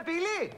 απειλή.